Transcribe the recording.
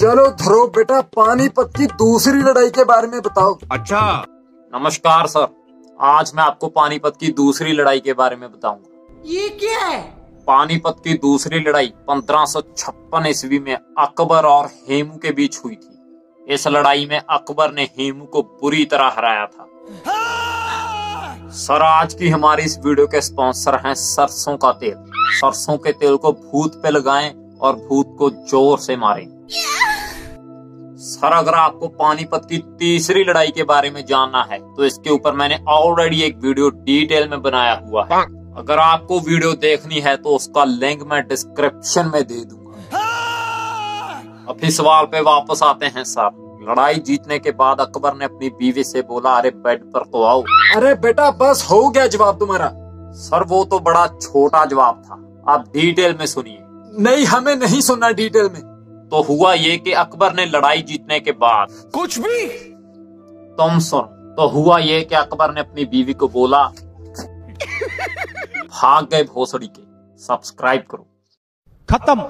चलो ध्रुव बेटा पानीपत की दूसरी लड़ाई के बारे में बताओ। अच्छा। नमस्कार सर। आज मैं आपको पानीपत की दूसरी लड़ाई के बारे में बताऊँगा। ये क्या है? पानीपत की दूसरी लड़ाई 1556 ईस्वी में अकबर और हेमू के बीच हुई थी। इस लड़ाई में अकबर ने हेमू को बुरी तरह हराया था। सर आज की हमारी इस वीडियो के स्पॉन्सर हैं सरसों का तेल। सरसों के तेल को भूत पे लगाएँ और भूत को ज़ोर से मारें। सर अगर आपको पानीपत की तीसरी लड़ाई के बारे में जानना है तो इसके ऊपर मैंने ऑलरेडी एक वीडियो डिटेल में बनाया हुआ है। अगर आपको वीडियो देखनी है तो उसका लिंक मैं डिस्क्रिप्शन में दे दूँगा। अब इस सवाल पे वापस आते हैं सर। लड़ाई जीतने के बाद अकबर ने अपनी बीवी से बोला अरे बेड पर तो आओ। अरे बेटा बस हो गया जवाब तुम्हारा। सर वो तो बड़ा छोटा जवाब था। आप डिटेल में सुनिए। नहीं हमें नहीं सुनना डिटेल में। तो हुआ ये कि अकबर ने लड़ाई जीतने के बाद कुछ भी। तुम सुन तो हुआ ये कि अकबर ने अपनी बीवी को बोला भाग गए भोसड़ी के सब्सक्राइब करो। खत्म।